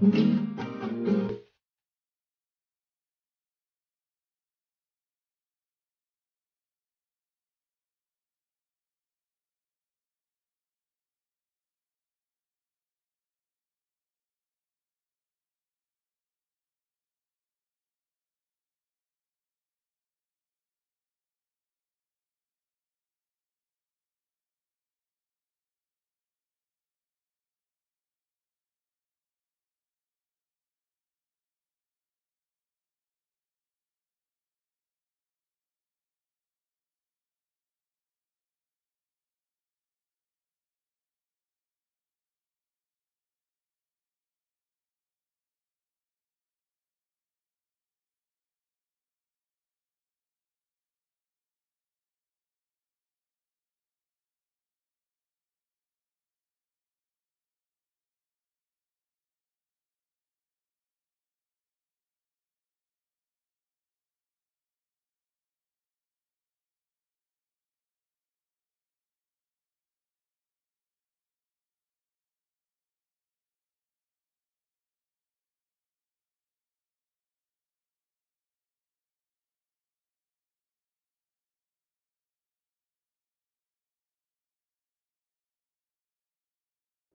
嗯